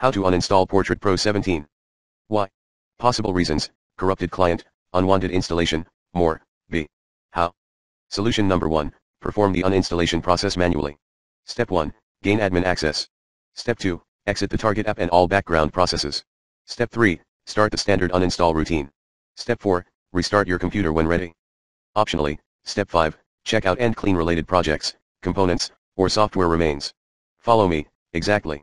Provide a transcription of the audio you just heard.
How to uninstall PortraitPro 17. Why? Possible reasons, corrupted client, unwanted installation, more, b. How? Solution number 1, perform the uninstallation process manually. Step 1, gain admin access. Step 2, exit the target app and all background processes. Step 3, start the standard uninstall routine. Step 4, restart your computer when ready. Optionally, Step 5, check out and clean related projects, components, or software remains. Follow me, exactly.